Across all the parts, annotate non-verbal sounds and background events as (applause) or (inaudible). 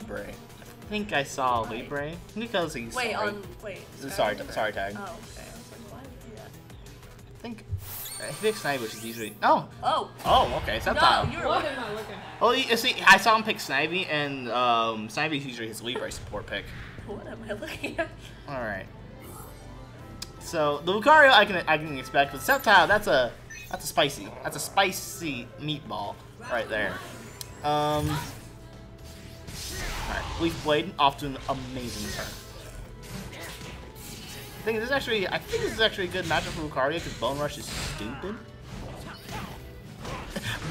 Libre. I think I saw Libre. Because he's Wait, sorry. on wait. Sorry, Skyrim? sorry, tag. Oh, okay. I was like, why did do that? I think I think Snipe, which is usually oh Oh, oh okay no, Sceptile. you were What looking. am looking at? Oh, you see, I saw him pick Snivy, and um, Snivy's usually his Libre support pick. What am I looking at? All right. So the Lucario I can I can expect, but Sceptile that's a that's a spicy that's a spicy meatball right there. Um. All right, Leaf Blade off to an amazing turn. I think this is actually I think this is actually a good matchup for Lucario because Bone Rush is stupid.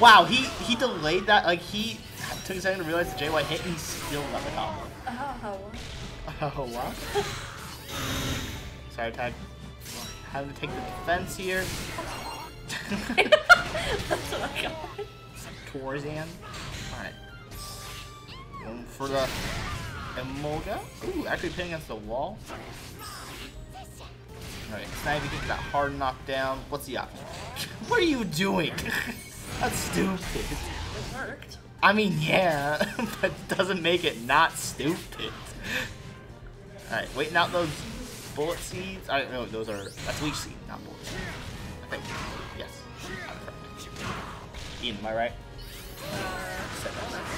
(laughs) wow, he he delayed that like he took a second to realize the JY hit and he still got the combo. Oh, Oh, (laughs) what? Sorry, Tag. Having to take the defense here. (laughs) that's what I got. Torzan. Going for the Emolga. Ooh, actually pinning against the wall. Alright, Snivy gets that hard knockdown. What's the option? (laughs) what are you doing? (laughs) That's stupid. It worked. I mean, yeah, (laughs) but doesn't make it not stupid. Alright, waiting out those bullet seeds. I don't know, those are, that's leech seed, not bullet seed. I think, yes. Ian, am I right?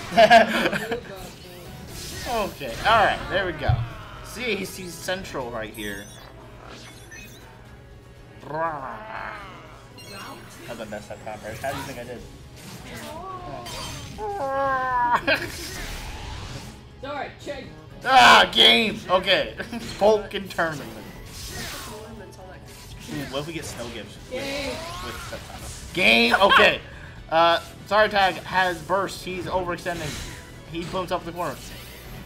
(laughs) okay, alright, there we go. See, he sees Central right here. How'd I mess that time, right? How do you think I did? (laughs) Sorry, check. Ah, game! Okay. (laughs) Vulcan tournament. Lemons on that. Ooh, what if we get snow gifts Game. with Septana? Game! Okay. Uh, Sorry Tag has burst. He's overextending. He bumps up the corner.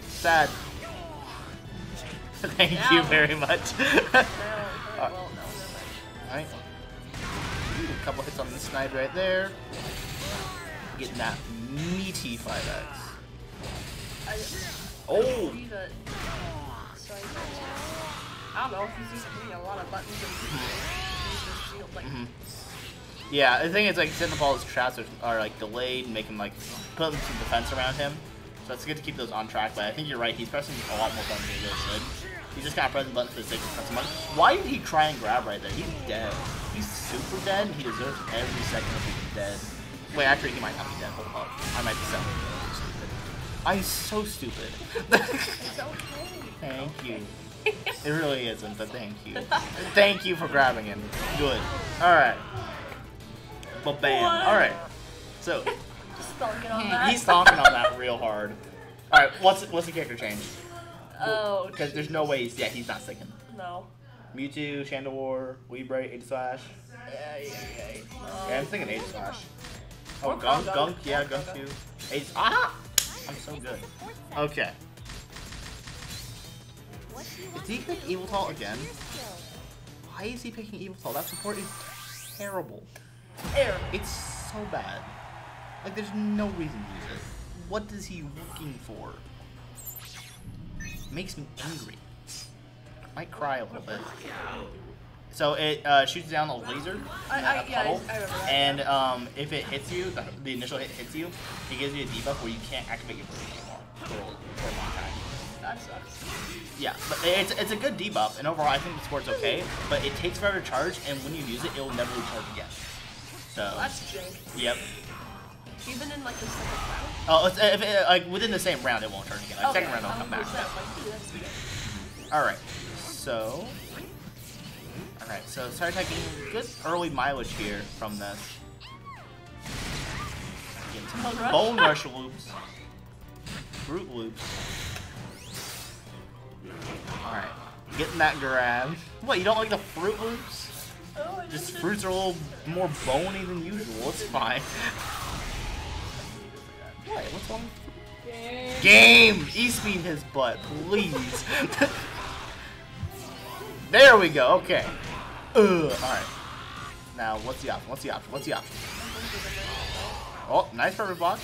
Sad. (laughs) Thank you very much. No, Alright. (laughs) well, no, no, Alright. Ooh, A couple hits on the snipe right there. Getting that meaty 5x. I, Oh! believe uh, I, don't know if he's using a lot of buttons and shield like. Mm-hmm. Yeah, the thing is, like, Cinderball's traps are, are like delayed, and make him like put some defense around him. So it's good to keep those on track. But I think you're right. He's pressing a lot more buttons than he really should. He's just kind of pressing buttons for the sake of pressing buttons. Why did he try and grab right there? He's dead. He's super dead. and He deserves every second of being dead. Wait, actually, he might not be dead. Hold up. I might be so stupid. I'm so stupid. It's okay. (laughs) thank you. It really isn't, but thank you. thank you for grabbing him. Good. All Well, bam. What? All right. So (laughs) Just on that. he's stomping on that real hard. All right. What's what's the character change? Oh. Because there's no way he's yeah he's not sticking. No. Mewtwo, Chandelure, Weebright, Aegislash. Yeah, yeah, yeah. Yeah, I'm Um, thinking Aegislash. Oh, Gunk, Gunk. Gunk, yeah, Gunk too. Aegis. Ah! I'm so good. Okay. Did he pick Eviltal again? Why is he picking Eviltal? That support is terrible. Air. It's so bad. Like, there's no reason to use it. What is he looking for? Makes me angry. I might cry a little bit. So it uh, shoots down a laser, I- in yeah, puddle, I and um, if it hits you, the, the initial hit hits you, it gives you a debuff where you can't activate your burst anymore for, for a long time. That sucks. Yeah, but it's, it's a good debuff, and overall I think the sport's okay, but it takes forever to charge, and when you use it, it will never recharge again. So, Well, that's jank. yep. Even in like the second round. Oh, it's, uh, if it, like within the same round, it won't turn again. Like, Okay, second round, it'll come back. was like, dude, that's good. All right, so, all right, so start taking good early mileage here from this. Getting some Bone rush? bone rush loops, fruit loops. All right, getting that grab. What? You don't like the fruit loops? Oh, Just fruits are a little more bony than usual. It's fine. What? What's wrong? Game. Game! E-speed his butt, please. (laughs) there we go, okay. Ugh, alright. Now, what's the option? What's the option? What's the option? Oh, nice perfect block.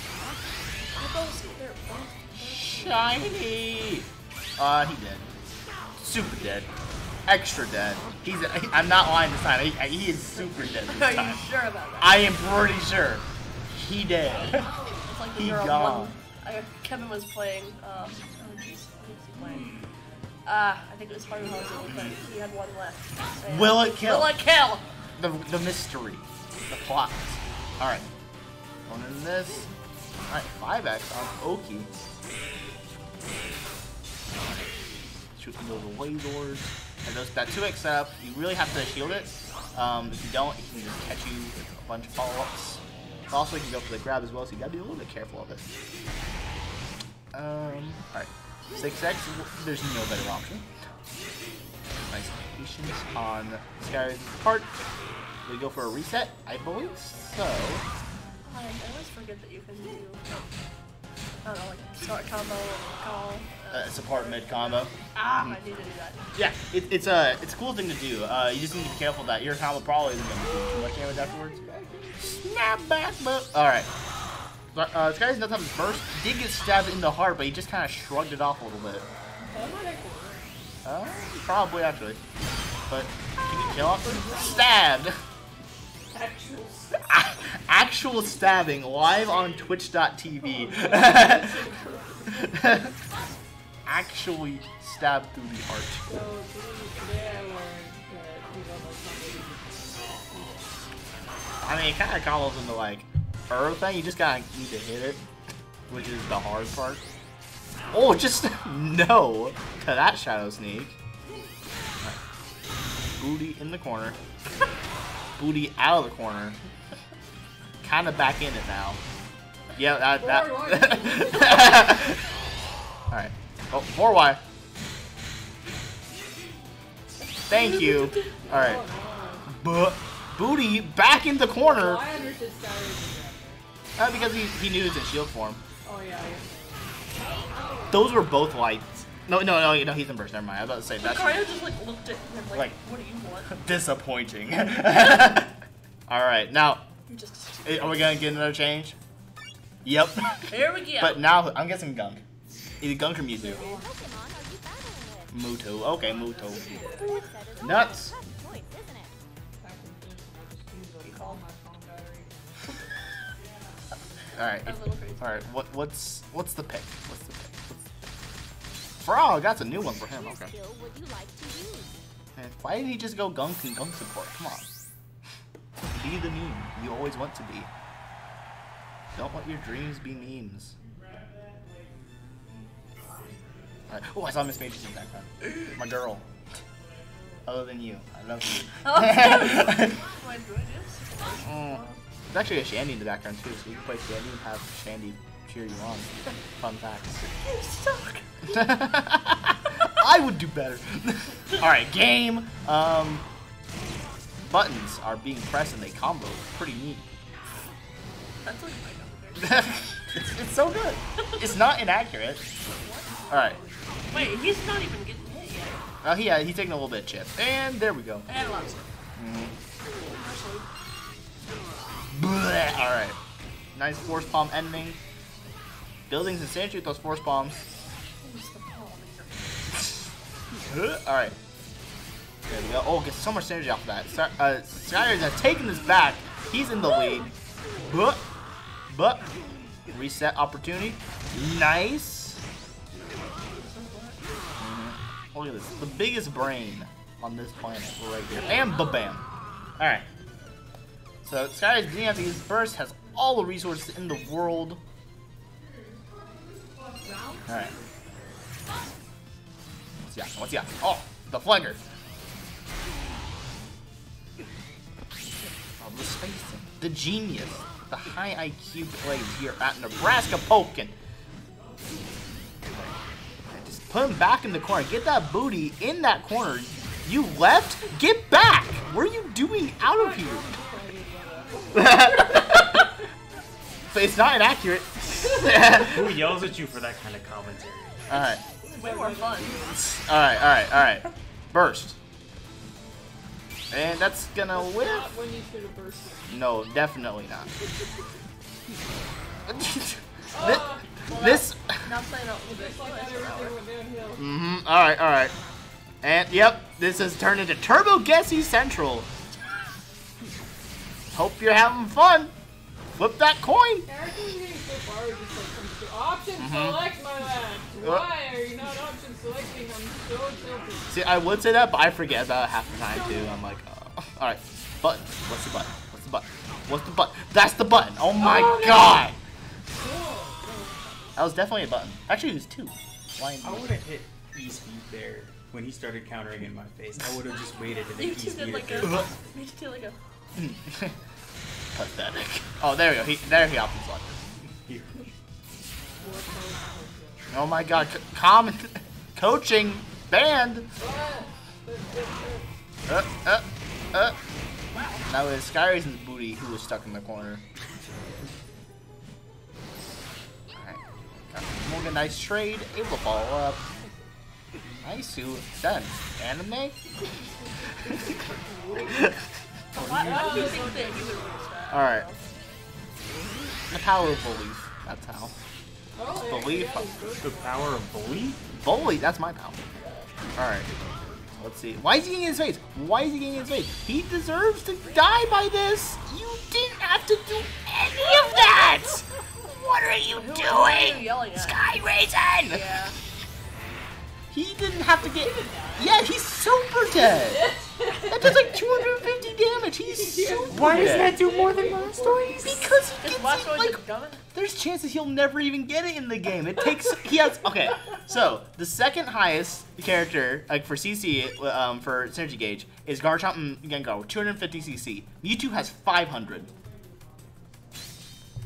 Shiny! Uh, he dead. Super dead. Extra dead. He's. I'm not lying this time. He, he is super dead this time. (laughs) Are you sure about that? I am pretty sure. He dead. (laughs) It's like He gone. one. I, Kevin was playing. Um, oh jeez, he playing? Ah, I think it was Haruhozo, but he had one left. And- Will it kill? Will it kill? The, the mystery. The plot. Alright. Going in this. Alright, 5x on Oki. Shooting those lasers. And those, that 2x setup, you really have to shield it. Um, if you don't, it can just catch you with a bunch of follow-ups. Also, you can go for the grab as well, so you gotta be a little bit careful of it. Um, alright. 6x, there's no better option. Nice patience on Sky's part. We go for a reset? I believe so. I always forget that you can do. I don't know, like start combo, call. Uh, Uh, support mid combo. ah, I need to do that. Yeah, it, it's a it's a cool thing to do. Uh, you just need to be careful that your combo probably isn't going to do too much damage afterwards. Snap back, but all right. Uh, this guy's not have his burst. Did get stabbed in the heart, but he just kind of shrugged it off a little bit. Uh, probably actually. But can you kill off him? Stabbed. Actual. Actual stabbing live on Twitch.tv. (laughs) Actually stabbed through the heart. I mean, it kind of combos into like Earth thing. You just gotta need to hit it, which is the hard part. Oh, just (laughs) no to that Shadow Sneak. Booty in the corner. (laughs) Booty out of the corner. (laughs) Kind of back in it now. Yeah, that. that. Alright. Oh, more Y. Thank you. Alright. But Booty back in the corner. I Uh, because he, he knew it was in shield form. Oh yeah, I. Those were both lights. No, no, no, no, he's in burst. Never mind. I was about to say that's Lucario just like looked at him like, Like- what do you want? (laughs) disappointing. (laughs) All right, now just. eh, are we gonna get another change? Yep. Here we go. (laughs) but now I'm guessing Gunk. Either Gunk or Mewtwo. Pokemon are you battling with? Mewtwo. Okay, Mewtwo. That set is Nuts. a tough choice, isn't it? Back in June, I just used up all my phone battery. (laughs) All right. That's a little crazy. All right. What what's what's the pick? What's the pick? What's... Frog. That's a new one for him. Okay. skill would you like to use? Man, why didn't he just go Gunk and Gunk support? Come on. Be the meme you always want to be. Don't let your dreams be memes. Oh, I saw Miss Mages in the background. My girl. Other than you. I love you. (laughs) Oh, Why do I? Mm. There's actually a Shandy in the background too, so you can play Shandy and have Shandy cheer you on. Fun facts. You suck. (laughs) I would do better. (laughs) Alright, game. Um, buttons are being pressed and they combo. Pretty neat. That's like my number. it's, it's so good. It's not inaccurate. Alright. Wait, he's not even getting hit yet. Oh, yeah, he's taking a little bit of chip. And there we go. And a lot of stuff. Alright. Nice force palm ending. Buildings and sentry with those force bombs. (laughs) Alright. There we go. Oh, get so much synergy off of that. Sky- Uh, has taken this back. He's in the lead. But, but, reset opportunity. Nice. Look at this. The biggest brain on this planet right here. And ba-bam. Alright. So Sky's beginning after his burst has all the resources in the world. Alright. What's got? What's got? Oh, the flagger. Oh, the spacing. The genius. The high IQ plays here at Nebraska Pokken. Just put him back in the corner. Get that booty in that corner. You left? Get back! What are you doing out of here? (laughs) but it's not inaccurate. (laughs) Who yells at you for that kind of commentary? alright. It's way more fun. Alright, alright, alright. Burst. And that's gonna Not whiff. when you should have burst. No, definitely not. (laughs) Oh, this. Not playing out with it. Just like that, everything went downhill. Mm-hmm. Alright, alright. And yep, this has turned into Turbo Guessy Central. Hope you're having fun. Flip that coin. Characters getting so far are just like some shit. Option Mhm. select, my lad. Why are you not option selecting? I'm so tilted. See, I would say that, but I forget about half the time too. I'm like, uh, all right, button. What's the button? What's the button? What's the button? That's the button. Oh my Oh, no. god! Cool. That was definitely a button. Actually, it was two. Lion I would have hit E speed there when he started countering in my face. I would have just waited and then You E two did speed like it. a. (laughs) You two did like a. (laughs) Pathetic. Oh, there we go. He, there he opted selected. Here. Oh my god, c- comment, coaching, banned. Uh, uh, uh. Now it's SkyRasen's booty who was stuck in the corner. Morgan, nice trade. Able to follow up. Nice suit. Done. Anime? Why, why do you think that you would lose that? Alright. The power of belief. That's how. Oh, there Believe- you go. The power of bully? Bully, that's my power. Alright. Let's see. Why is he getting in his face? Why is he getting in his face? He deserves to die by this! You didn't have to do any of that! What are you Who, who are you doing? yelling at? SkyRasen! Yeah. He didn't have to get. Yeah, he's super dead! (laughs) That does like 250 damage! He's (laughs) super dead. Why doesn't that do more than Blastoise? Because he Is gets Blastoise it, like like, coming? there's chances he'll never even get it in the game. It takes he has okay. So the second highest character like for CC um, for Synergy Gauge is Garchomp and Gengar with 250 CC. Mewtwo has 500.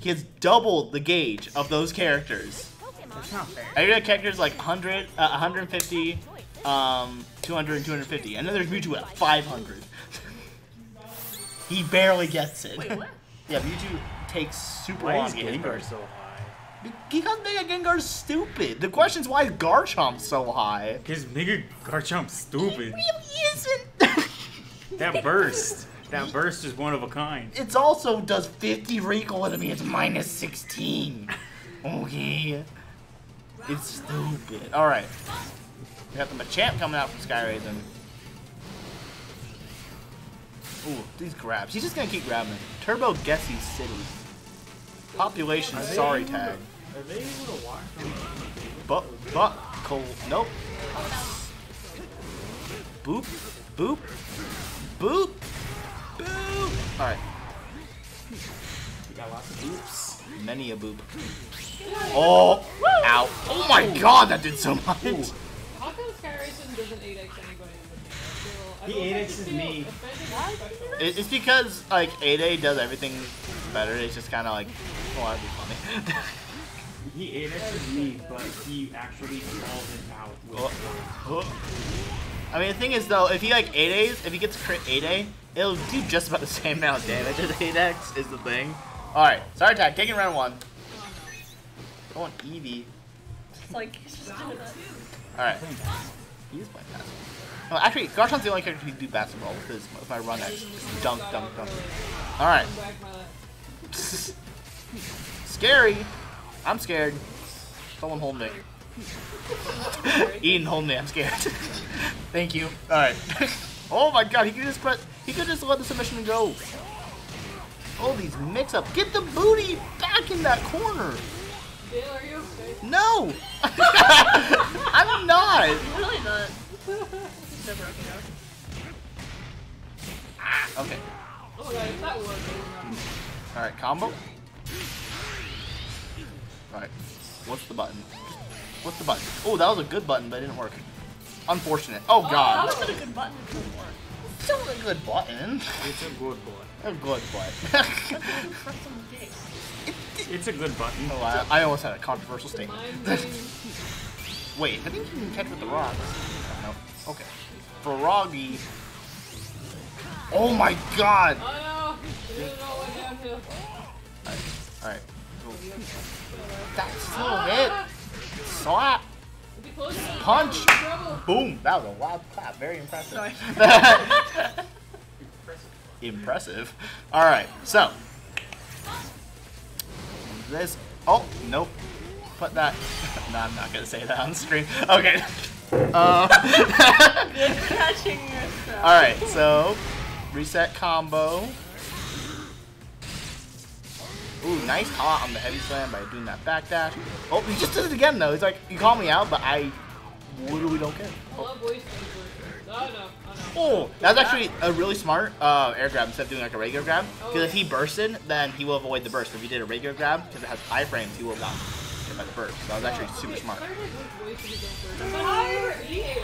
He has double the gauge of those characters. Pokemon. not fair. Every other character is like 100, uh, 150, um, 200, and 250. And then there's Mewtwo at 500. (laughs) he barely gets it. Wait, what? (laughs) Yeah, Mewtwo takes super Why long is to get his Gengar burst. so high? Because Mega Gengar's stupid. The question is why is Garchomp so high? Because Mega Garchomp's stupid. really isn't. That burst. (laughs) That burst is one of a kind. it's also does 50 recall to me. It's minus 16. Okay. It's stupid. Alright. We got the Machamp coming out from SkyRasen. Ooh, these grabs. He's just gonna keep grabbing. Turbo Gessy City. Population Are sorry able tag. Are they able to watch from But, but, cold. Nope. Boop, boop, boop, boop. Alright, We got lots of boops. many a boop. Oh, ow. Oh my god, that did so much. How come doesn't 8x anybody? Still, I He don't think 8Xs me. offended by special. It- It's because, like, 8A does everything better. It's just kind of like, oh, that'd be funny. (laughs) He 8x's me, but he actually calls it out with oh. I mean, the thing is, though, if he, like, 8As, if he gets crit 8A, it'll do just about the same amount of damage as 8X, is the thing. Alright, sorry, tag, taking round one. Going Eevee. It's like, he's just doing that. Alright. He is playing basketball. Oh, actually, Garchomp's the only character who can do basketball with his, if I run X. Dunk, dunk, dunk. Alright. Come back, my lad. Scary. I'm scared. Someone hold me. Ian, hold me. I'm scared. (laughs) Thank you. All right. (laughs) oh my God, he could just press. He could just let the submission go. Oh, these mix-up. Get the booty back in that corner. Dale, are you okay? No. (laughs) I'm not. Really not. He's never okay now. Ah, okay. Oh god, if that worked, I would not. All right. Combo. All right. What's the button? What's the button? Oh, that was a good button, but it didn't work. Unfortunate. Oh, oh God. That God. was a good button. It didn't work. Still a good button. It's a good boy. A good button. Press some gigs. It's a good button. oh, I, I almost had a controversial statement. (laughs) Wait, I think you can catch with the rocks. No. Okay. Froggy. Oh my god! Oh no! Dale, no, went downhill. Alright. That's still a hit. Slap. Punch. Boom. That was a loud clap. Very impressive. (laughs) Impressive. Alright, so. This. Oh, nope. Put that. (laughs) no, I'm not gonna say that on screen. Okay. (laughs) Uh, yourself. Alright, so. Reset combo. Ooh, nice taunt on the heavy slam by doing that backdash. Oh, he just did it again though. He's like, you call me out, but I literally don't care. I love voice versus. Oh no, oh. Oh, that's actually a really smart uh, air grab instead of doing like a regular grab. Because Oh. if he bursted, then he will avoid the burst. If he did a regular grab, because it has iframes, he will not hit by the burst. So that was actually super smart. Spider-Man with voice is going first. Fire! He ate it.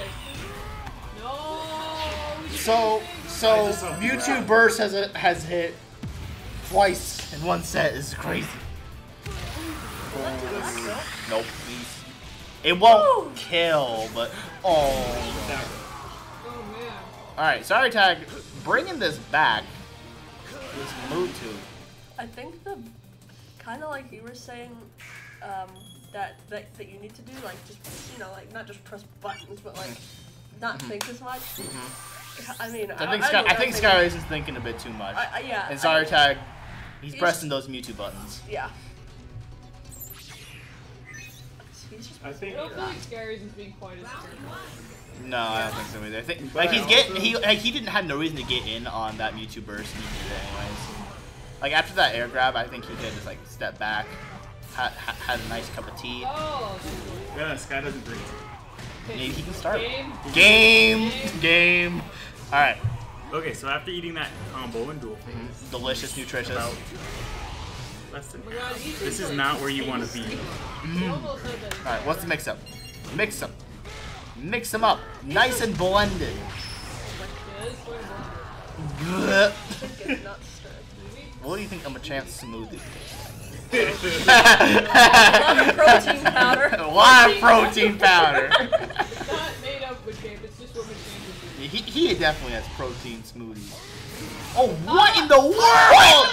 No. we just So, so I just saw the Mewtwo burst has a, has hit twice in one set. Is crazy. Nope. He's, it won't kill, but oh. Oh man. All right, sorry tag, bringing this back. This Mewtwo. I think the kind of like you were saying um, that, that that you need to do like just you know like not just press buttons but like not think as much. I mean, Mm-hmm. I think I, Sky, don't I think maybe- Skyrace is thinking a bit too much. I, I, yeah. And I- sorry tag, he's He's- pressing those Mewtwo buttons. Yeah. I think I don't feel like Skyrim is being quite as careful. No, I don't think so either. I think But like I he's getting also- he like, he didn't have no reason to get in on that Mewtwo burst. and He did it anyways. Like after that air grab, I think he could just like step back, had had, had a nice cup of tea. Oh, Yeah, Sky doesn't drink. okay. Maybe he can start. Game. Game, game. All right, Okay, so after eating that combo and dual phase, mm-hmm. delicious, nutritious. about less than Oh God, This is not where you want to be. He almost had that. All right, what's the mix up? Mix them. Mix them up, nice and blended. Yeah, this (laughs) is quite a Bleh. get nuts stirred. movie. What do you think of a chance smoothie? (laughs) Love a protein powder. A lot of protein powder. (laughs) He, he definitely has protein smoothies. Oh, what in the world?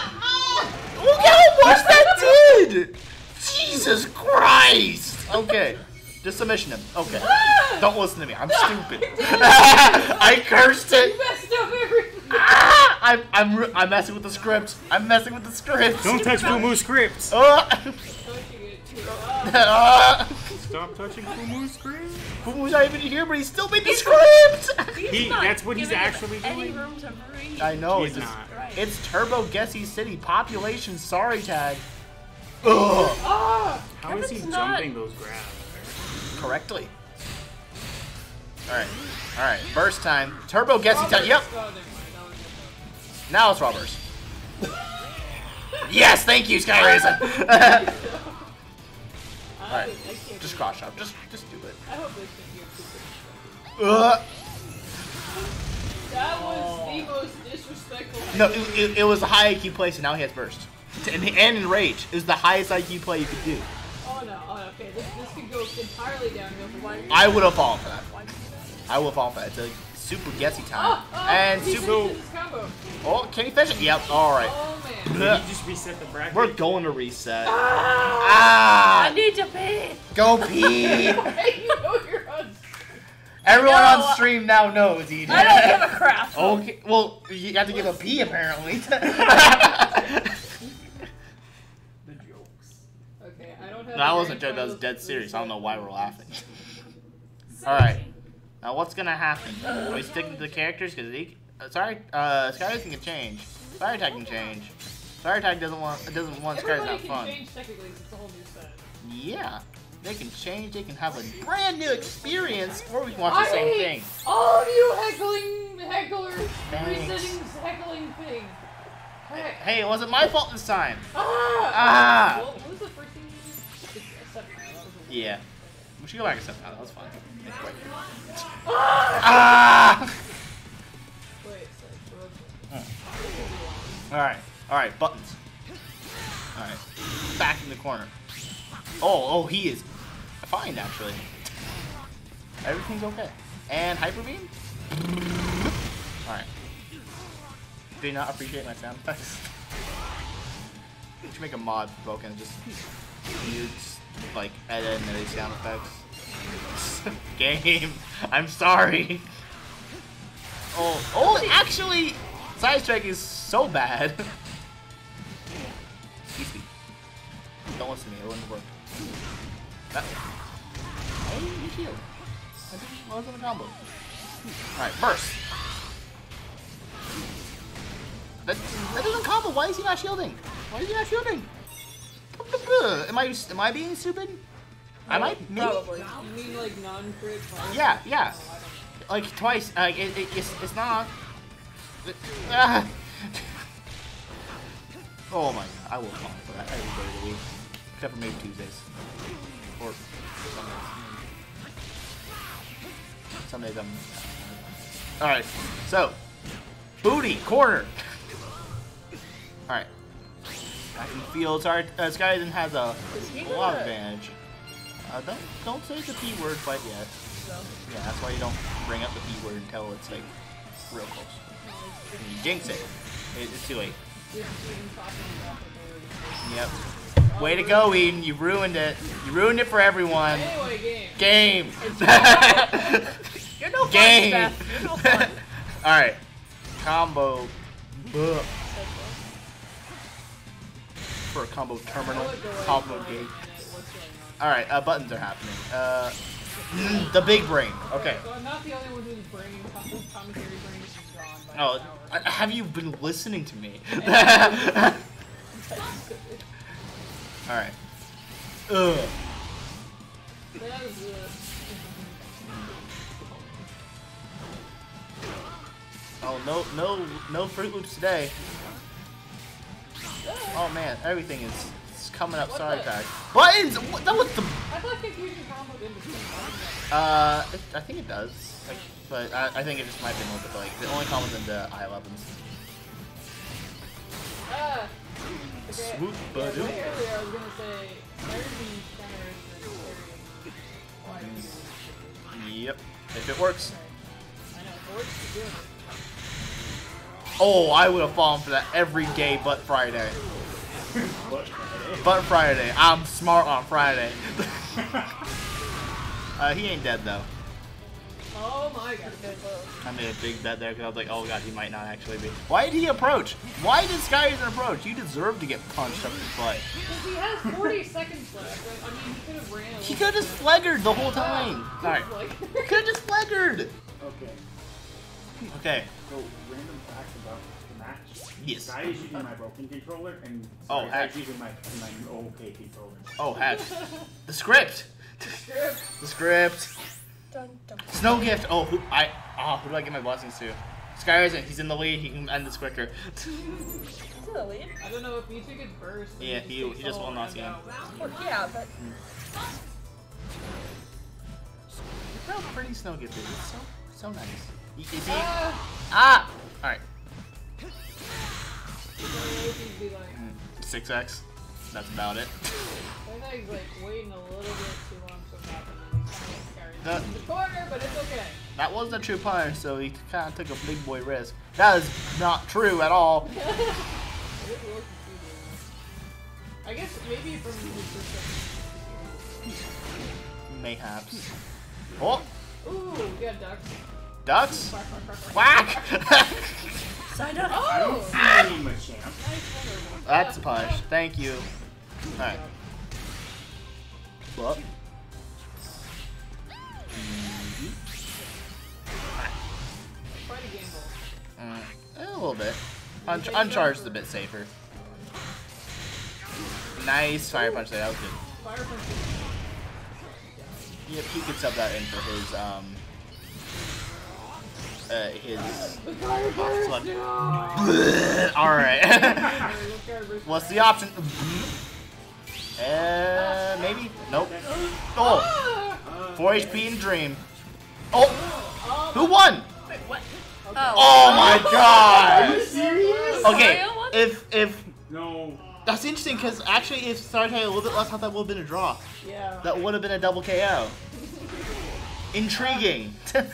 Look how much that did! Jesus Christ! Okay, just submission him. Okay, don't listen to me. I'm (laughs) stupid. (laughs) I cursed You it. messed up everything! Ah, I'm I'm I'm messing with the script. I'm messing with the script. Don't touch Fumu scripts. Ah. Touching it too. Ah. Ah. (laughs) Stop touching Fumu scripts. Who's not even here, but (laughs) he still made the script. He's He- not that's what he's giving him actually any doing. room to breathe. I know. He's it's not. Right. It's Turbo Guessy City population. Sorry tag. Ugh. Ah! How is he not- jumping those grabs? correctly. Alright, alright, burst time. Turbo Gessy time. Yep, Oh, never mind. That was just- now it's Robbers. (laughs) yes, thank you, SkyRasen. (laughs) I, Alright, I just believe- cross chop. Just, just do it. I hope this thing gets super Ugh. That was the most disrespectful. No, it, it, it was a high IQ play, so now he has burst. And, and in rage, it was the highest IQ play you could do. Oh no, oh no, okay, this, this could go entirely downhill for one. I would have fallen for that. Why do that? I would have fallen for that. It's a super Gessy time. Oh, oh, and he super. finishes his combo. Oh, can he finish it? Yep. All right. Oh man. Did he just reset the bracket? We're going to reset. I Ah! need to pee. Go (laughs) pee! Hey, you know you're on. Everyone No, on stream now knows, EJ. I don't give a crap. Okay, well, you have to give a pee apparently. (laughs) (laughs) The jokes. Okay, I don't have. that a wasn't a joke, that was dead serious. I don't know why we're laughing. Alright. Now what's gonna happen? Are we sticking to the characters? Because he. Uh, sorry, uh, Sky can change. Fire Tag can change. Fire Tag doesn't want doesn't want Sky's Everybody not can fun. change technically it's a whole new set. Yeah. They can change, they can have a brand new experience, or we can watch the I same thing. All of you heckling, hecklers, Thanks. resetting heckling thing. Heck. Hey, it wasn't my fault this time. Ah! Ah! Well, what was the first thing you used? It's a seven, right? That was a- Yeah. We should go back and stuff now. That was fun. Ah! Alright, alright, buttons. Alright. Back in the corner. Oh, oh, he is fine actually. Everything's okay. And Hyper Beam? Alright. Do you not appreciate my sound effects? You (laughs) should make a mod Broken just use like edit and edit sound effects. (laughs) Game. I'm sorry. Oh, oh, actually, Sidetrack is so bad. (laughs) Excuse me. Don't listen to me, it wouldn't work. That, hey, you shield. I think I was in a combo. Alright, burst. That, that doesn't combo, why is he not shielding? Why is he not shielding? Am I am I being stupid? I might maybe. Probably. You mean like non-crit? Yeah, yeah. No, I don't know. Like twice. Like it, it, it's it's not. (laughs) Oh my god, I will fall for that every day of the week, except for maybe Tuesdays or Sundays. Sundays I'm. All right, so booty corner. (laughs) All right, in the field. Sorry, uh, Skyden has a, lot of advantage. Uh, don't don't say the p word quite yet. No. Yeah, that's why you don't bring up the p word until it's like real close. And you jinx it. it it's too late. Just even talking about it already. Yep. Way to go, Eden. You ruined it. You ruined it for everyone. Anyway, game. Game. (laughs) You're no fun, Game. You're no fun. (laughs) All right. Combo. Buh. For a combo terminal. I'll go away Combo gate. minute. What's going on? All right. Uh, buttons are happening. Uh, mm, the big brain. Okay. So I'm not the only one who's brain commentary brain is gone Oh, have you been listening to me? (laughs) (laughs) All right. Ugh. Oh no, no, no Fruit Loops today. Oh man, everything is, coming up. What Sorry, the- guys. Buttons. What, that was the. I thought confusion in between. Uh, it, I think it does. Like, but I, I think it just might be a little bit like the only comes into I11s. Ah! Okay. Swoop, Yeah, earlier I was gonna say, everything center is carrying why do you- Yep. If it works. I know, it works to do it. Oh, I would have fallen for that every day but Friday. But Friday. I'm smart on Friday. (laughs) uh, he ain't dead though. Oh my god. I made a big bet there because I was like, oh god, he might not actually be. Why did he approach? Why did Skyzen approach? You deserve to get punched up the butt. Because he has 40 seconds left. Like, I mean, he could have ran He could have just flaggered the whole time. (laughs) Alright. Like, Could have just flaggered. Okay. Okay. So random Yes. Guy is using my broken controller and Oh, Sky heck. is using my my okay controller. Oh heck. The script. The (laughs) script. The script. Dun, dun. Snow gift. Oh, who I oh who do I get my blessings to? Skyzen. He's in the lead. He can end this quicker. Is it a lead? I don't know if you took it first. Yeah, it he- he just a won while last game. Well, yeah, but How pretty snow gift is. It's so so nice. Y- Is he? Ah! Ah. All right. He's gonna wait and be like, Six X. That's about it. I like waiting a little bit too long for that, and then he kind of carried That- the corner, but it's okay. That wasn't a true punish, so he kind of took a big boy risk. That is not true at all. (laughs) It is a little confusing. I guess maybe from his perspective. Mayhaps. Oh, Ooh, we got ducks. ducks. (laughs) Quack, (laughs) quack, quack, quack. Whack. sign. I don't Oh! see any Machamp. That's a Irvin. Thank you. All right. Well, a mm, a little bit. Un- uncharged is a bit safer. Nice fire punch there. That was good. Fire. Yep, he could sub that in for his um. Uh, his. The. Slug. (laughs) All right. Alright, let's (laughs) go reverse What's the option? Uh, maybe. Nope. Oh, Ah! 4 HP and Dream. Oh, who won? Wait, what? Oh my Are god. you serious? Okay, if if No. that's interesting because actually if Sarge had a little bit less, I thought that would have been a draw. Yeah. That would have been a double KO. Intriguing. (laughs)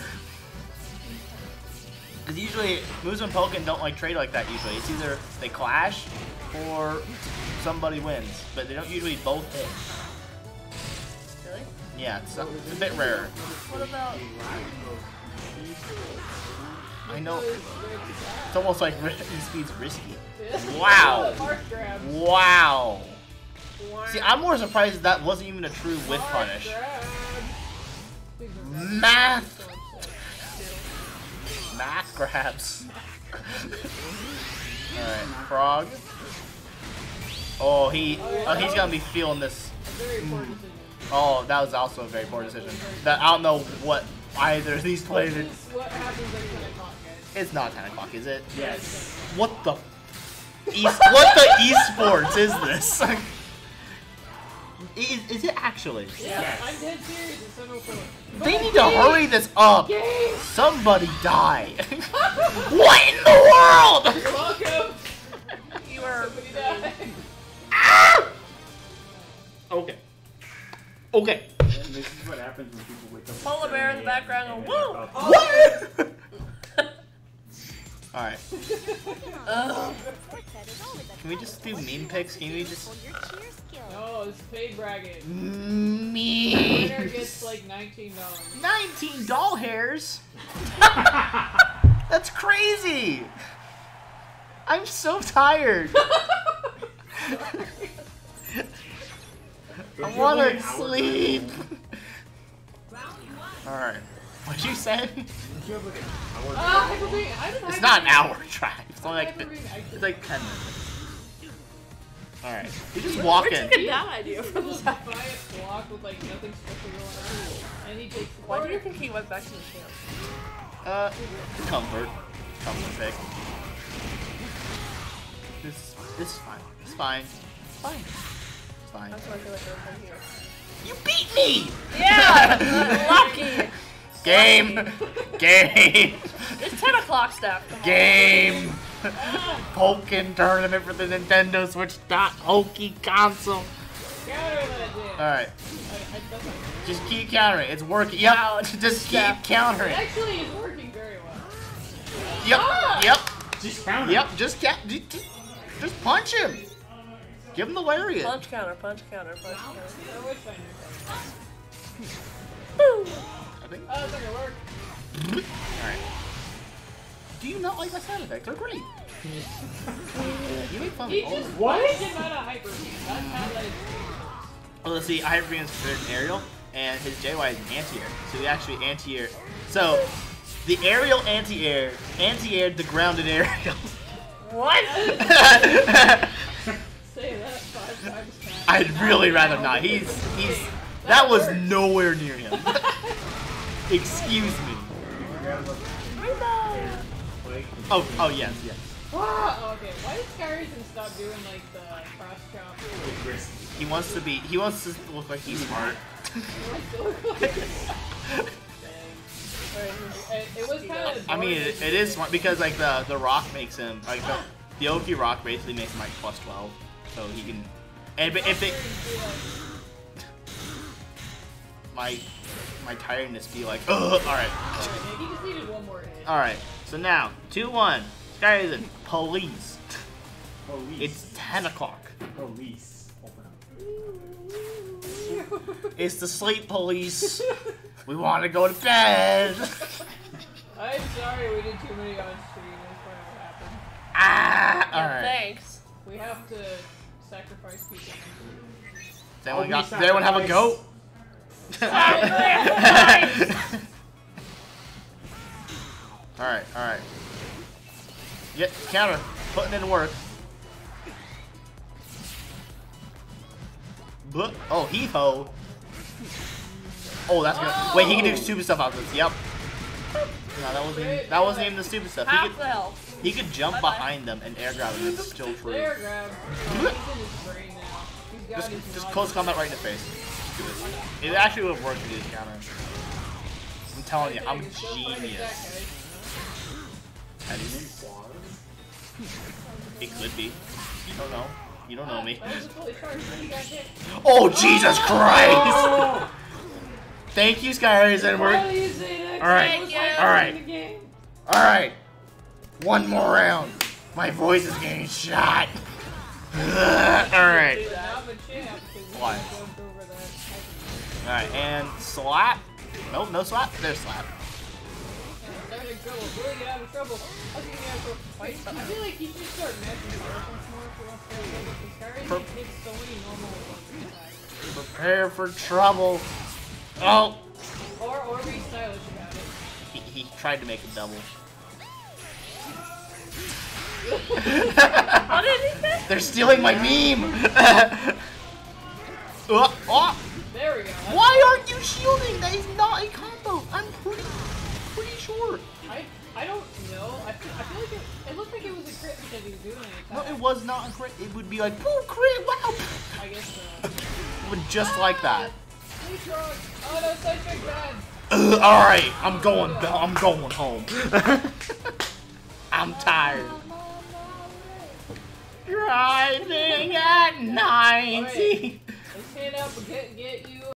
Because usually moves and Pokemon don't like trade like that. Usually it's either they clash or somebody wins, but they don't usually both hit. Really? Yeah, it's a, it's a bit rarer. What about? I know it's almost like (laughs) E-Speed's risky. (laughs) Wow. Wow. See, I'm more surprised that, that wasn't even a true with punish. grab. These are bad. Math. Math grabs. Alright, frog. Oh, he, oh, he's gonna be feeling this. A very poor decision. Oh, that was also a very poor decision. That I don't know what either of these players. This is what happens at 10 o'clock, guys. It's not 10 o'clock, is it? Yes. What the? East, what the esports is this? (laughs) is, is it actually? Yeah, Yes. I'm dead serious. It's 704. They need to hurry this up. Somebody die. (laughs) what in the world? You're welcome. You are. Somebody die. Ah! Okay. Okay. And this is what happens when people wake up. Polar bear in the background and going, then "Woo!" What? (laughs) Alright. Ugh. Sports set is always a Can we just do meme picks? Can we just. for your cheer skills. No, it's paid bragging. Meme. Winner gets like $19. 19 doll hairs? (laughs) That's crazy! I'm so tired. I wanna have, like, an hour sleep. Alright. What'd you say? Drive? Don't you have like an hour drive? hyperbeam. I It's not an hour (laughs) drive. It's only like, Hyperbeam it's like 10 minutes. Alright. You just Where'd walk you in. get that idea from? He's a giant block with like nothing special going on. And he takes Why do you think he went back to the camp? Uh, comfort. Comfort pick. This, this is fine. It's fine. It's fine. It's fine. That's why I feel like they're here. You beat me! Yeah, (laughs) lucky. Game! Game! It's 10 o'clock, staff. Come on. Game! Pokken tournament for the Nintendo Switch dot hokey console. Counter that dude. Alright, I, I, that's not- just keep countering. It's working. Yep, Wow, (laughs) just keep yeah. It countering. actually it's working very well. Yep, ah! yep, Just count it. yep. Just ca- just, just- just punch him. Give him the lariat. Punch counter, punch counter, punch counter. I wish I knew that. Woo. I think. Oh, it's not gonna work. Alright. Do you not like my sound effects? They're great. you make fun He of all just of them. what? him hyper beam. That's how that is. Well, let's see, Hyperbeam is considered an aerial, and his JY is an anti-air. So he actually anti-air. So, the aerial anti-air, anti-aired the grounded aerial. What? (laughs) Say that five times. I'd really rather not. He's, he's, that was nowhere near him. (laughs) Excuse me. Oh, oh yes, yes. Ah, okay. Why did SkyRasen stop doing like the cross chop? He wants to be, he wants to look like he's smart. it, it was kind of. I mean, it, it is smart because like the the rock makes him like the the Oki rock basically makes him like plus twelve, so he can. And if they my my tiredness be like, ugh. All right, He just needed one more hit. all right. So now two one. Sky is in police. Police. It's ten o'clock. police. Open up. (laughs) It's the sleep police. we want to go to bed. (laughs) I'm sorry we did too many on stream. That's probably what happened. ah. All Yeah, right. thanks. We have to sacrifice people. Does anyone, got, does anyone have a goat? (laughs) alright, alright. Get counter. Putting in work. But, oh, heave ho. Oh, that's gonna. Wait, he can do stupid stuff out of this. Yep. No, that wasn't. Even, that wasn't even the stupid stuff. He could. He could jump Bye-bye. behind them and air grab them. It's still true. There, grab. (laughs) He's in his brain now. He's got Just, just close combat right in the face. Do it. It actually would have worked with his counter. I'm telling you, I'm It's so fun to genius. attack, guys. That is- It could be. You don't know. You don't know me. That was a fully charged, but he got hit. Oh Jesus Christ! Thank you, Skyrise, and Why we're do you say that? All right. It was Thank like you. All right. in the game. all right. One more round. My voice is getting shot. (laughs) all right. Jumped over that hyper- All right, and slap. Nope, no slap. There's slap. I'm trouble. Really get out of trouble. How can you out of trouble? Wait, I feel like he should start matching weapons more for us to because Per- Skyrim takes so many normal weapon. Prepare for trouble. Oh, Or, or be stylish about it. he, he tried to make it double. What did he say? (laughs) They're stealing my meme. (laughs) Uh, oh, oh. There we go. That's- Why aren't you shielding? That is not a combo. I'm pretty, pretty sure. I I don't know. I feel, I feel like it, it looked like it was a crit because he was doing it. No, it was not a crit. It would be like, boom, crit, wow. I guess. Uh, (laughs) It would just like that. Oh no, sidetrack bad. Ugh, all right, I'm going. I'm going home. (laughs) I'm tired. (laughs) Driving at 90. Out, but get get you